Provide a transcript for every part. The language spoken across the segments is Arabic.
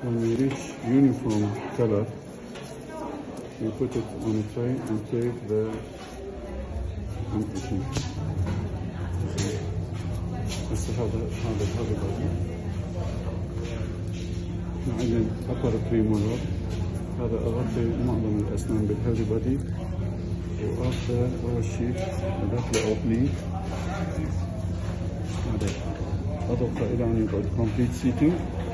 When we reach uniform color, we put it on a tray and take the impression. هسه هذا هذا هذا body عندنا upper premolar. هذا أغطي معظم الأسنان بال heavy body وآخر أول شيء داخله opening هذا أضغطه إلى أن يقعد كومبليت سيتنج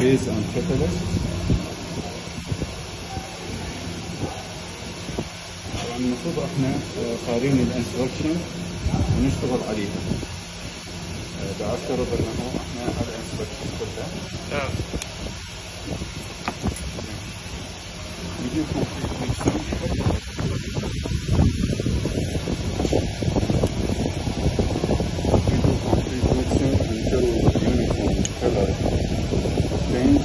base and catalyst طبعا المفروض إحنا آه، قارين ال instruction ونشتغل عليها. آه، بافترض انه إحنا على ال instruction كلها. نعم نجيب complete mixing. We do complete mixing until uniform color change.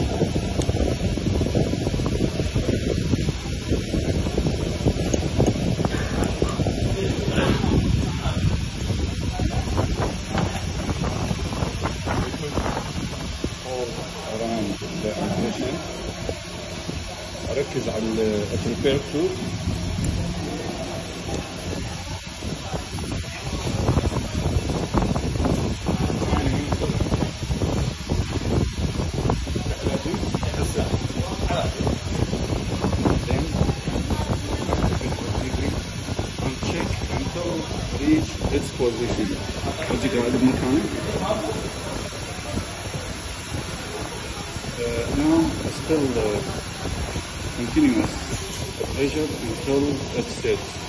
all the impression. أركز على البريبير فود reach its position. أجي قاعد بمكاني. Uh, now still uh, continuous pressure until it sets.